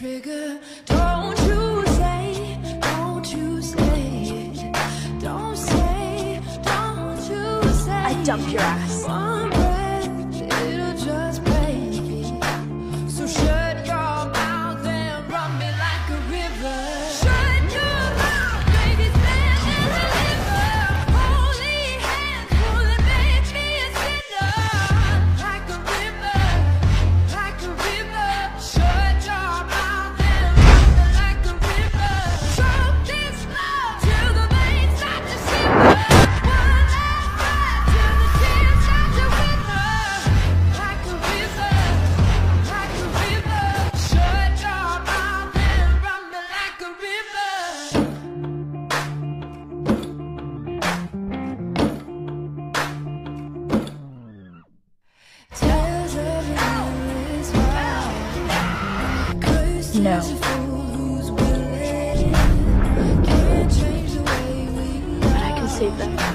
trigger. Don't you say, don't say, don't say. I dump your ass. know. But I can save them.